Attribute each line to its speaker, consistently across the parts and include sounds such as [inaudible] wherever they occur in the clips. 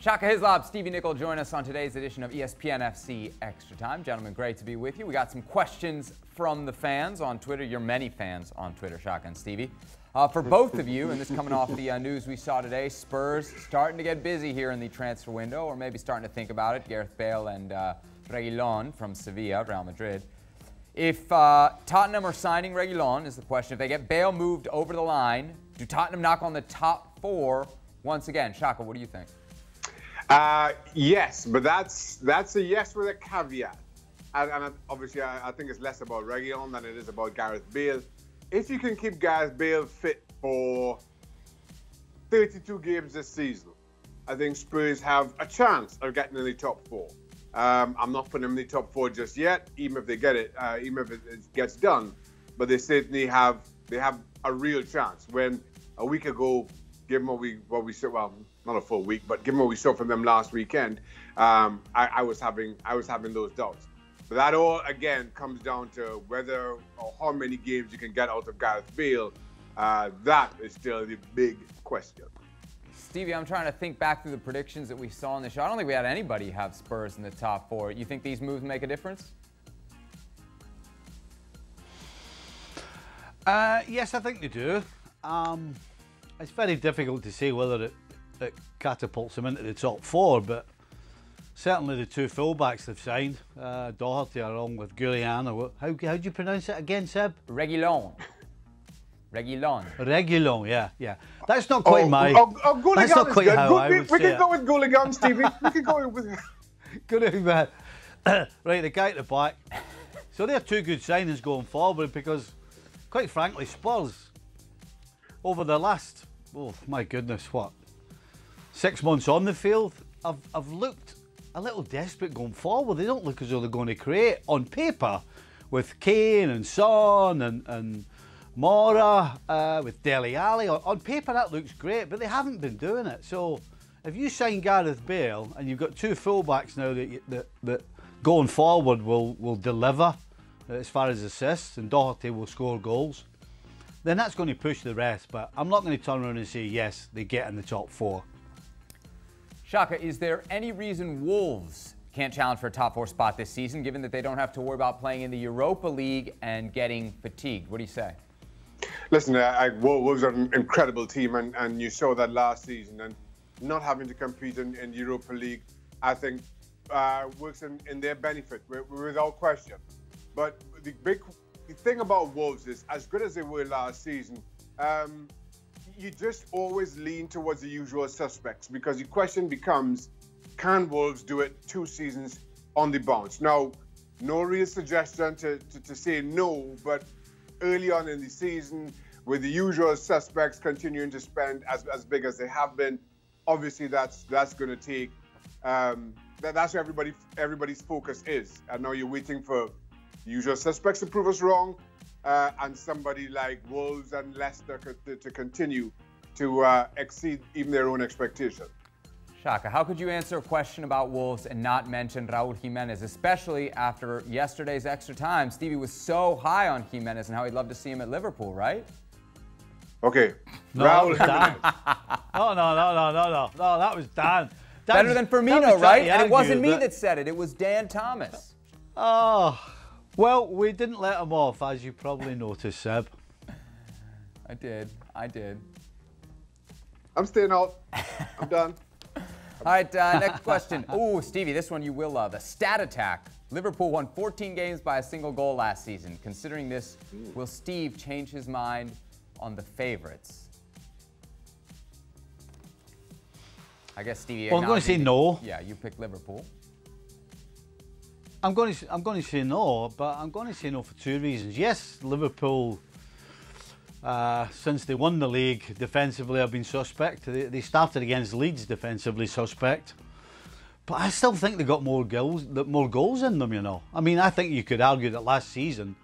Speaker 1: Shaka Hislop, Stevie Nicol join us on today's edition of ESPN FC Extra Time. Gentlemen, great to be with you. We got some questions from the fans on Twitter, your many fans on Twitter, Shaka and Stevie. Uh, for both of you, and this coming off the uh, news we saw today, Spurs starting to get busy here in the transfer window, or maybe starting to think about it. Gareth Bale and uh, Reguilon from Sevilla, Real Madrid. If uh, Tottenham are signing Reguilon, is the question. If they get Bale moved over the line, do Tottenham knock on the top four once again? Shaka, what do you think?
Speaker 2: Uh, yes, but that's that's a yes with a caveat. And, and obviously, I, I, think it's less about Reguilon than it is about Gareth Bale. If you can keep Gareth Bale fit for 32 games this season, I think Spurs have a chance of getting in the top four. Um, I'm not putting them in the top four just yet, even if they get it, uh, even if it, it gets done. But they certainly have they have a real chance. When a week ago, given what we what we said, well, not a full week, but given what we saw from them last weekend, um, I, I, was having I was having those doubts. But that all again comes down to whether or how many games you can get out of Gareth Bale. Uh, that is still the big question.
Speaker 1: Stevie, I'm trying to think back through the predictions that we saw in the show. I don't think we had anybody have Spurs in the top four. You think these moves make a difference?
Speaker 3: Uh, yes, I think they do. Um, it's very difficult to say whether it that catapults them into the top four, but certainly the two fullbacks they've signed, uh, Doherty along with Goulian, how, how do you pronounce it again, Seb?
Speaker 1: Reguilon. Reguilon.
Speaker 3: Regulon, yeah, yeah. That's not quite
Speaker 2: oh,
Speaker 3: my.
Speaker 2: Oh, oh,
Speaker 3: that's not quite how
Speaker 2: Go,
Speaker 3: I
Speaker 2: we,
Speaker 3: would
Speaker 2: we
Speaker 3: say
Speaker 2: can go with Gouligan, Stevie. we can go [laughs] with.
Speaker 3: Goulian. [coughs] right, the guy at the back. So they're two good signings going forward because, quite frankly, Spurs over the last, oh my goodness, what six months on the field, I've, I've looked a little desperate going forward. They don't look as though they're going to create on paper with Kane and Son and, and Moura, uh, with Dele Alli. On, on paper, that looks great, but they haven't been doing it. So if you sign Gareth Bale and you've got two fullbacks now that, you, that, that going forward will, will deliver as far as assists and Doherty will score goals, then that's going to push the rest. But I'm not going to turn around and say, yes, they get in the top four.
Speaker 1: Shaka, is there any reason Wolves can't challenge for a top four spot this season, given that they don't have to worry about playing in the Europa League and getting fatigued? What do you say?
Speaker 2: Listen, I, Wolves are an incredible team, and, and you saw that last season. And not having to compete in, in Europa League, I think, uh, works in, in their benefit, without question. But the big the thing about Wolves is, as good as they were last season, um, you just always lean towards the usual suspects because the question becomes can Wolves do it two seasons on the bounce? Now, no real suggestion to, to, to, say no, but early on in the season, with the usual suspects continuing to spend as, as big as they have been, obviously that's that's going to take um, that, that's where everybody everybody's focus is. And now you're waiting for usual suspects to prove us wrong, uh, and somebody like Wolves and Leicester to, to continue to uh, exceed even their own expectations.
Speaker 1: Shaka, how could you answer a question about Wolves and not mention Raul Jimenez, especially after yesterday's extra time? Stevie was so high on Jimenez and how he'd love to see him at Liverpool, right?
Speaker 2: Okay.
Speaker 3: No, Raul Jimenez. no, no, no, no, no, no. No, that was Dan.
Speaker 1: Better than Firmino, right? And it wasn't me that said it. It was Dan Thomas.
Speaker 3: Oh. Well, we didn't let him off, as you probably noticed, Seb.
Speaker 1: I did. I did.
Speaker 2: I'm staying out. I'm done. [laughs]
Speaker 1: All right, uh, next question. [laughs] Oh, Stevie, this one you will love. A stat attack. Liverpool won 14 games by a single goal last season. Considering this, will Steve change his mind on the favorites? I guess Stevie.
Speaker 3: Well, I'm going to say no.
Speaker 1: Yeah, you picked Liverpool.
Speaker 3: I'm going to I'm going to say no, but I'm going to say no for two reasons. Yes, Liverpool, uh, since they won the league, defensively have been suspect. They, they started against Leeds defensively suspect, but I still think they got more goals more goals in them. You know, I mean, I think you could argue that last season,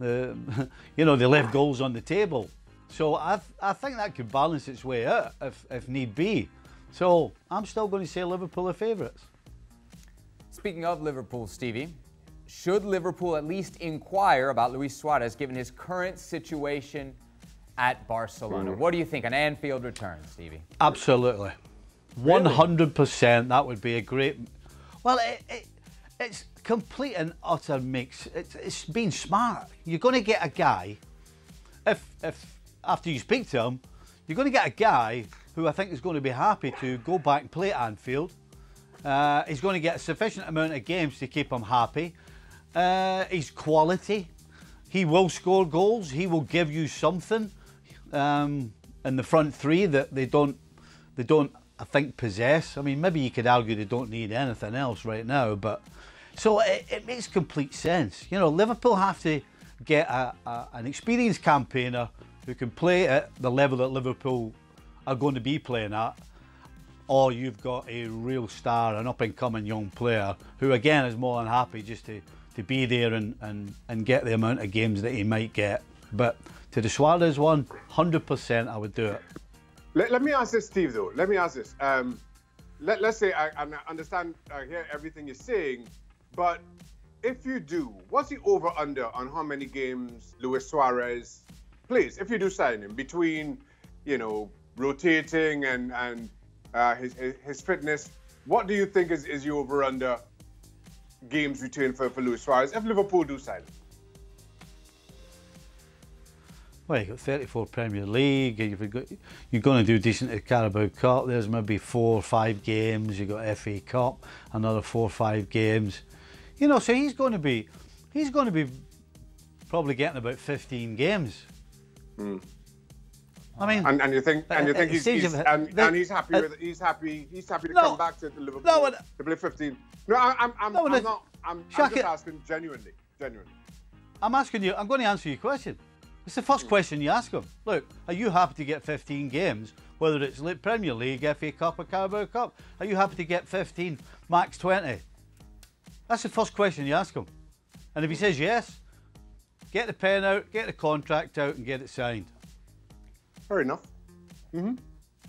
Speaker 3: uh, [laughs] you know, they left goals on the table. So I I think that could balance its way out if if need be. So I'm still going to say Liverpool are favourites.
Speaker 1: Speaking of Liverpool, Stevie, should Liverpool at least inquire about Luis Suarez given his current situation at Barcelona? What do you think? An Anfield return, Stevie?
Speaker 3: Absolutely. One hundred percent. That would be a great. Well, it, it, it's complete and utter mix. It's, it's being smart. You're going to get a guy. If if after you speak to him, you're going to get a guy who I think is going to be happy to go back and play at Anfield. Uh, he's going to get a sufficient amount of games to keep him happy. Uh, he's quality. He will score goals. He will give you something um, in the front three that they don't. They don't. I think possess. I mean, maybe you could argue they don't need anything else right now, but so it, it makes complete sense. You know, Liverpool have to get a, a, an experienced campaigner who can play at the level that Liverpool are going to be playing at, or you've got a real star, an up and coming young player who, again, is more than happy just to, to be there and, and, and get the amount of games that he might get. But to the Suarez one, 100% I would do it.
Speaker 2: Let, let me ask this, Steve, though. Let me ask this. Um, let, us say I, I understand, I hear everything you're saying, but if you do, what's the over under on how many games Luis Suarez plays? If you do sign him between, you know, rotating and and uh, his, his fitness, what do you think is, is your over under games return for, for Luis Suarez if Liverpool do sign him?
Speaker 3: Well, you've got 34 Premier League, you've got, you're going to do decent at Carabao Cup, there's maybe four or five games, you've got FA Cup, another four or five games. You know, so he's going to be, he's going to be probably getting about 15 games.
Speaker 2: Mm.
Speaker 3: I mean,
Speaker 2: and, and you think, and you uh, think uh, he's, he's and, and, he's happy uh, with, he's happy, he's happy to no, come back to Liverpool no, to play 15. No, I, I'm, I'm, no, I'm not. I'm, I'm just asking genuinely, genuinely.
Speaker 3: I'm asking you. I'm going to answer your question. It's the first hmm. question you ask him. Look, are you happy to get 15 games, whether it's Premier League, FA Cup, or Carabao Cup? Are you happy to get 15, max 20? That's the first question you ask him. And if he hmm. says yes, get the pen out, get the contract out, and get it signed.
Speaker 2: Fair enough. Mm-hmm.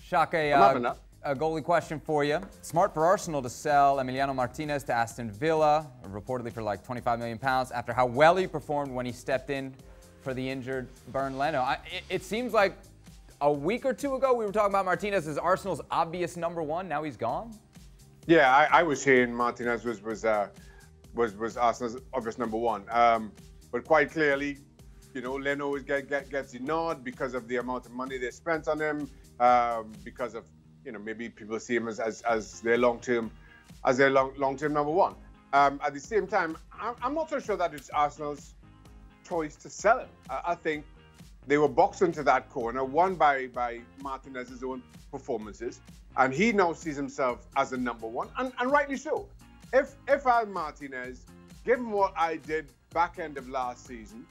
Speaker 1: Shaka, uh, a goalie question for you. Smart for Arsenal to sell Emiliano Martinez to Aston Villa, reportedly for like 25 million pounds, after how well he performed when he stepped in for the injured Bernd Leno. I, it, it, seems like a week or two ago we were talking about Martinez as Arsenal's obvious number one. Now he's gone.
Speaker 2: Yeah, I, I was saying Martinez was was uh, was was Arsenal's obvious number one. Um, but quite clearly, you know, Leno get, get, gets the nod because of the amount of money they spent on him, um, because of you know maybe people see him as as, as their long term as their long long term number one. Um, at the same time, I'm, I'm not so sure that it's Arsenal's choice to sell him. I, I think they were boxed into that corner, won by by Martinez's own performances, and he now sees himself as a number one, and, and rightly so. If if I'm Martinez, given what I did back end of last season,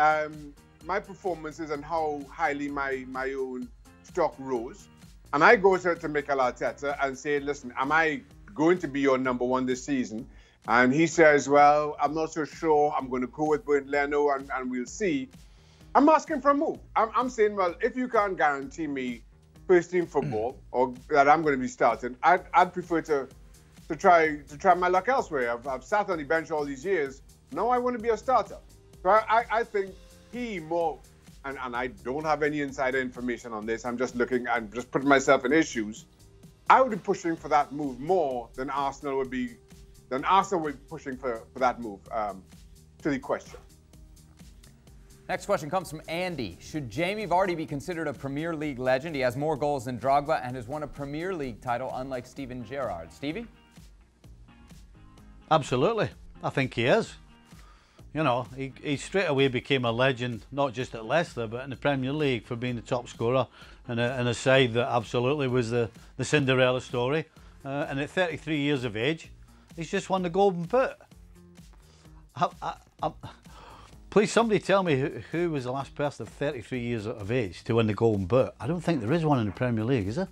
Speaker 2: um, my performances and how highly my my own stock rose, and I go to, to Mikel Arteta and say, listen, am I going to be your number one this season? And he says, Well, I'm not so sure. I'm going to go with Bernd Leno and, and we'll see. I'm asking for a move. I'm, I'm saying, Well, if you can't guarantee me first team football or that I'm going to be starting, I'd, I'd prefer to to try to try my luck elsewhere. I've, I've sat on the bench all these years. Now I want to be a starter. So I, I think he more, and, and I don't have any insider information on this. I'm just looking I'm just putting myself in his shoes. I would be pushing for that move more than Arsenal would be than Arsenal would be pushing for, for that move um, to the question.
Speaker 1: Next question comes from Andy. Should Jamie Vardy be considered a Premier League legend? He has more goals than Drogba and has won a Premier League title, unlike Steven Gerrard. Stevie?
Speaker 3: Absolutely. I think he is. You know, he, he straight away became a legend, not just at Leicester, but in the Premier League for being the top scorer and a, and a side that absolutely was the, the Cinderella story. Uh, and at 33 years of age, He's just won the Golden Boot. I, I, I, please, somebody tell me who, who, was the last person of 33 years of age to win the Golden Boot. I don't think there is one in the Premier League, is there?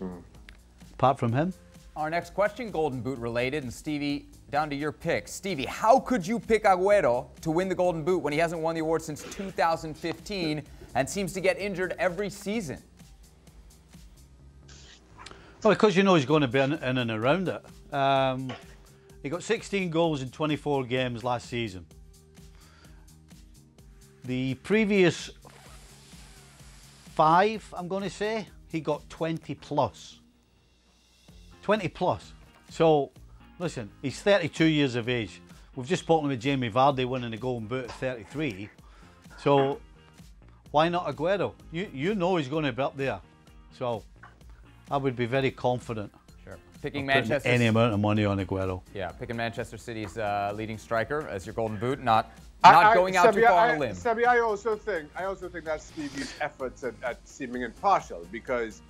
Speaker 3: Mm. Apart from him.
Speaker 1: Our next question, Golden Boot related, and Stevie, down to your pick. Stevie, how could you pick Aguero to win the Golden Boot when he hasn't won the award since 2015 and seems to get injured every season?
Speaker 3: Well, because you know he's going to be in, in and around it. Um, he got 16 goals in 24 games last season. The previous five, I'm going to say, he got 20 plus. 20 plus. So, listen, he's 32 years of age. We've just spoken with Jamie Vardy winning the Golden Boot at 33. So, why not Aguero? You you know he's going to be up there. So, I would be very confident.
Speaker 1: Sure. Picking Manchester.
Speaker 3: any amount of money on Aguero.
Speaker 1: Yeah, picking Manchester City's uh, leading striker as your golden boot, not not
Speaker 2: I- I-
Speaker 1: going out
Speaker 2: Sebi,
Speaker 1: too far
Speaker 2: I,
Speaker 1: on a limb.
Speaker 2: Sebi, I also think I also think that's Stevie's efforts at, at seeming impartial because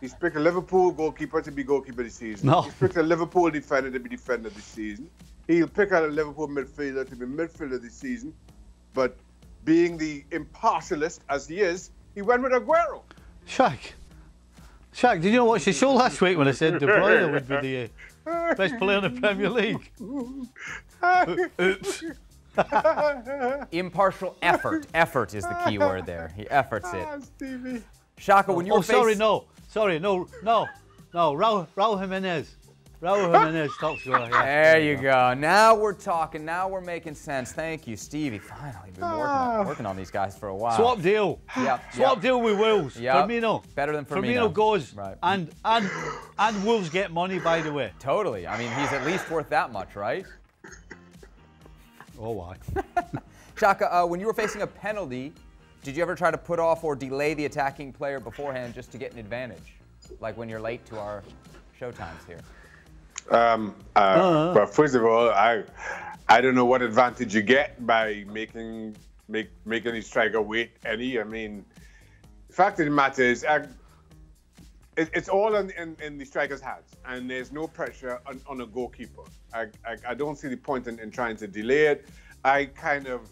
Speaker 2: he's picked a Liverpool goalkeeper to be goalkeeper this season.
Speaker 3: No.
Speaker 2: He's picked a Liverpool defender to be defender this season. He'll pick out a Liverpool midfielder to be midfielder this season. But being the impartialist as he is, he went with Aguero.
Speaker 3: Shaq. Shaq, did you not watch the show last week when I said De Bruyne would be the uh, best player in the Premier League? Oops. [laughs]
Speaker 1: Impartial effort. effort is the key word there. He efforts it.
Speaker 2: Ah, Stevie.
Speaker 1: Shaka, when you
Speaker 3: Oh,
Speaker 1: were
Speaker 3: sorry,
Speaker 1: facing-
Speaker 3: no. Sorry, no, no, no. Raul, Raul Jimenez. Raul [laughs] Jimenez, top scorer. Yeah.
Speaker 1: There you go. Now we're talking. Now we're making sense. Thank you, Stevie. Finally, been working on, working on these guys for a while.
Speaker 3: Swap deal. [gasps]
Speaker 1: Yep,
Speaker 3: Swap
Speaker 1: yep.
Speaker 3: deal with Wolves.
Speaker 1: Yep.
Speaker 3: Firmino.
Speaker 1: Better than Firmino.
Speaker 3: goes.
Speaker 1: Right.
Speaker 3: And and and Wolves get money, by the way.
Speaker 1: Totally. I mean, he's at least worth that much, right?
Speaker 3: Oh, why? [laughs]
Speaker 1: Shaka, uh, when you were facing a penalty, did you ever try to put off or delay the attacking player beforehand just to get an advantage? Like when you're late to our showtimes here.
Speaker 2: Um, uh, Well, first of all, I I don't know what advantage you get by making make making the striker wait any. I mean, the fact of the matter is, I, it, it's all in, in, in the striker's hands, and there's no pressure on, on a goalkeeper. I, I, I don't see the point in, in trying to delay it. I kind of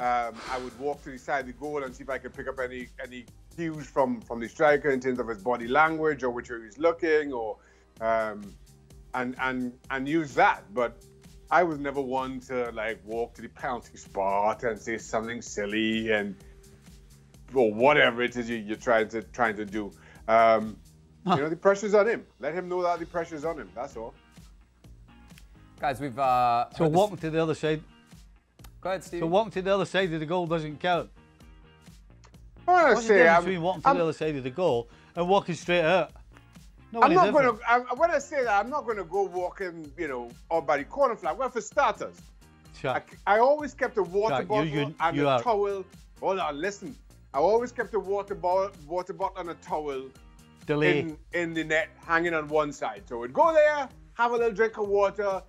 Speaker 2: um, I would walk to the side of the goal and see if I could pick up any any cues from from the striker in terms of his body language or which way he's looking or um, and and and use that. But I was never one to like walk to the penalty spot and say something silly and or whatever it is you, you're trying to trying to do. Um, You know the pressure's on him. Let him know that the pressure's on him. That's all.
Speaker 1: Guys, we've. Uh,
Speaker 3: So
Speaker 1: heard this-
Speaker 3: walking to the other side.
Speaker 1: Go ahead, Steve.
Speaker 3: So walking to the other side of the goal doesn't count.
Speaker 2: I want
Speaker 3: What's
Speaker 2: to
Speaker 3: the
Speaker 2: say
Speaker 3: difference
Speaker 2: I'm,
Speaker 3: between walking to
Speaker 2: I'm-
Speaker 3: the other side of the goal and walking straight out? No,
Speaker 2: I'm not
Speaker 3: different.
Speaker 2: going to. When I say that, I'm not going to go walking, you know, out by the corner flag. Well, for starters, I, I always kept a water
Speaker 3: Jack,
Speaker 2: bottle
Speaker 3: you-
Speaker 2: and
Speaker 3: you
Speaker 2: a
Speaker 3: are-
Speaker 2: towel. Hold on, listen. I always kept a water bottle, water bottle and a towel
Speaker 3: delay.
Speaker 2: in, in the net, hanging on one side. So we'd go there, have a little drink of water,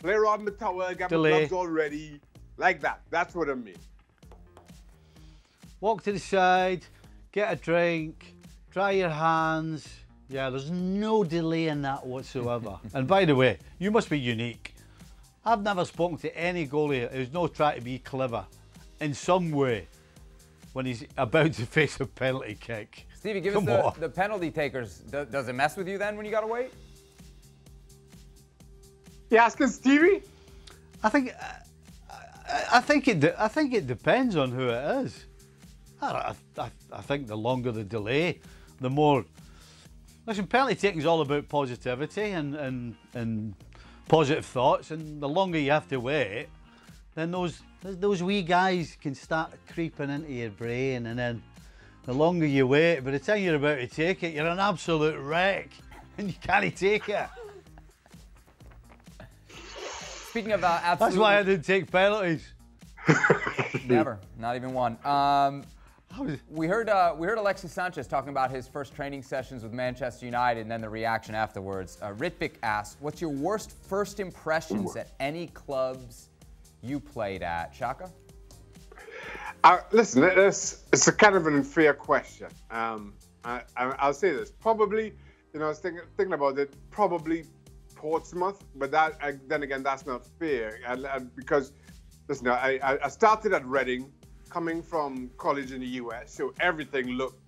Speaker 2: play around with the towel, get
Speaker 3: Delay.
Speaker 2: my gloves all ready, like that. That's what I mean.
Speaker 3: Walk to the side, get a drink, dry your hands. Yeah, there's no delay in that whatsoever. [laughs] and by the way, you must be unique. I've never spoken to any goalie who's not trying to be clever in some way when he's about to [laughs] face a penalty kick.
Speaker 1: Stevie, give
Speaker 3: Come
Speaker 1: us the, the penalty takers. Do, does it mess with you then when you got to wait?
Speaker 2: You asking Stevie?
Speaker 3: I think uh, I, think it I think it depends on who it is. I, I, I think the longer the delay, the more. Listen, penalty taking is all about positivity and, and and positive thoughts, and the longer you have to wait, then those those wee guys can start creeping into your brain, and then the longer you wait, by the time you're about to take it, you're an absolute wreck, and you can't take it.
Speaker 1: Speaking of uh, absolutely.
Speaker 3: That's why I didn't take penalties. [laughs]
Speaker 1: Never, not even one. Um, we heard uh, we heard Alexis Sanchez talking about his first training sessions with Manchester United and then the reaction afterwards. Uh, Ritvik asked, "What's your worst first impressions at any clubs you played at?" Shaka.
Speaker 2: Uh, listen, it's, it's a kind of an unfair question. Um, I, I, I'll say this. Probably, you know, I was thinking, thinking about it, probably Portsmouth, but that I, then again, that's not fair. And because, listen, I, I- I started at Reading, coming from college in the US, so everything looked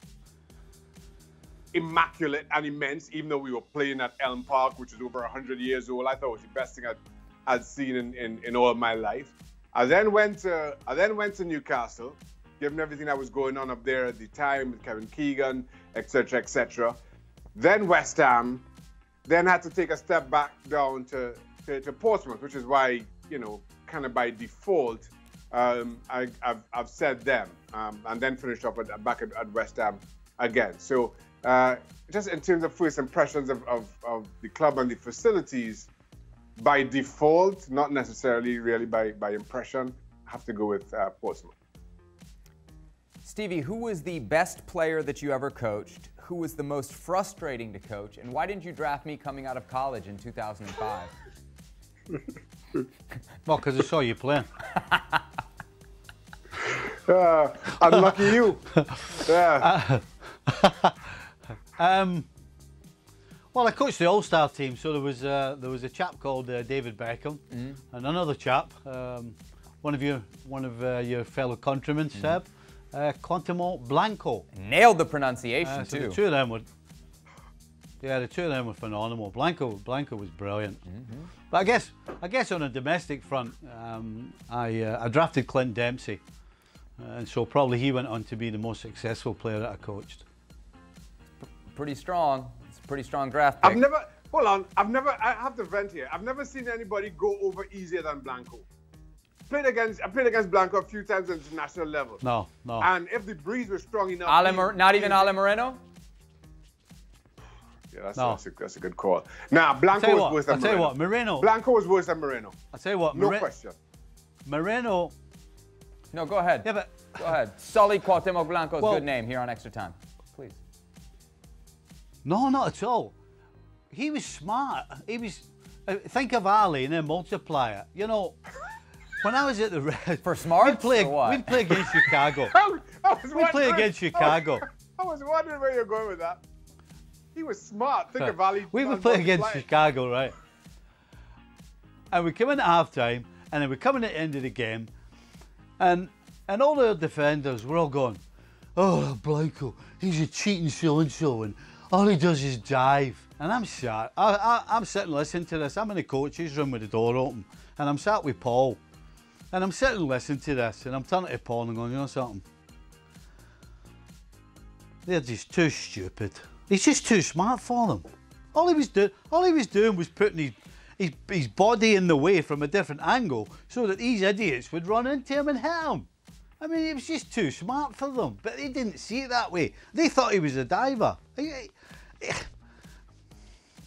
Speaker 2: immaculate and immense, even though we were playing at Elm Park, which is over 100 years old. I thought it was the best thing I'd, I'd seen in, in, in all my life. I then went to I then went to Newcastle, given everything that was going on up there at the time with Kevin Keegan, etc., etc. Then West Ham, then had to take a step back down to, to, to Portsmouth, which is why you know, kind of by default, um, I, have I've said them, um, and then finished up at, back at, at West Ham again. So uh, just in terms of first impressions of, of, of the club and the facilities, by default, not necessarily really by, by impression, have to go with uh, Portsmouth.
Speaker 1: Stevie, who was the best player that you ever coached? Who was the most frustrating to coach? And why didn't you draft me coming out of college in 2005? [laughs]
Speaker 3: well, because I saw you playing. [laughs]
Speaker 2: uh, unlucky you. [laughs] Yeah.
Speaker 3: Uh, um, well, I coached the All-Star team, so there was uh, there was a chap called uh, David Beckham, mm. and another chap, um, one of your one of uh, your fellow countrymen, mm. Seb, uh, Quantimo Blanco.
Speaker 1: Nailed the pronunciation uh,
Speaker 3: so
Speaker 1: too.
Speaker 3: The two of them were, yeah, the two of them were phenomenal. Blanco Blanco was brilliant. Mm -hmm. But I guess I guess on a domestic front, um, I uh, I drafted Clint Dempsey, and so probably he went on to be the most successful player that I coached
Speaker 1: pretty strong. It's a pretty strong draft pick.
Speaker 2: I've never, hold on, I've never, I have to vent here. I've never seen anybody go over easier than Blanco. Played against, I played against Blanco a few times at international level.
Speaker 3: No, no.
Speaker 2: And if the breeze was strong enough.
Speaker 1: Ale, not even Ale Moreno? [sighs]
Speaker 2: Yeah, that's, no. that's, a, that's a good call. Now, Blanco was
Speaker 3: what,
Speaker 2: worse than
Speaker 3: I'll
Speaker 2: Moreno.
Speaker 3: tell you what, Moreno.
Speaker 2: Blanco was worse than Moreno.
Speaker 3: I'll tell you what,
Speaker 2: No question.
Speaker 3: Moreno.
Speaker 1: No, go ahead.
Speaker 3: Yeah, but.
Speaker 1: Go ahead. Sully Cuauhtemoc Blanco's well, good name here on Extra Time. Please.
Speaker 3: No, not at all. He was smart. He was. Uh, think of Ali and then multiply it. You know, when I was at the Red,
Speaker 1: for smart,
Speaker 3: we'd play,
Speaker 1: what?
Speaker 3: we'd play against Chicago. [laughs] we'd play against Chicago.
Speaker 2: I was wondering where you're going with that. He was smart. Think of Ali.
Speaker 3: We would play against Chicago, right? And we come in at halftime, and then we come in at the end of the game, and and all the defenders were all going, "Oh, Blanco, he's a cheating so and so," and all he does is dive. And I'm sat, I, I, am sitting listening to this. I'm in the coach's room with the door open, and I'm sat with Paul. And I'm sitting listening to this, and I'm turning to Paul and going, you know something? They're just too stupid. He's just too smart for them. All he was doing, all he was doing was putting his, his, his body in the way from a different angle so that these idiots would run into him and hit him. I mean, he was just too smart for them, but they didn't see it that way. They thought he was a diver.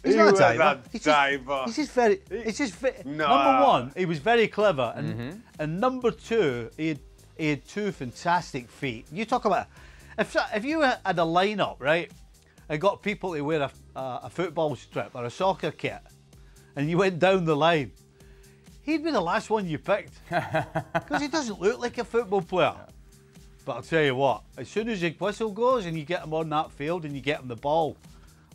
Speaker 3: He, He's not a diver. He's
Speaker 2: diver.
Speaker 3: Just, he's just very. He's just very, no. number one. He was very clever, and mm -hmm. and number two, he had he had two fantastic feet. You talk about if if you had a lineup right, and got people to wear a a football strip or a soccer kit, and you went down the line, he'd be the last one you picked [laughs] because he doesn't look like a football player. But I'll tell you what, as soon as the whistle goes and you get him on that field and you get him the ball,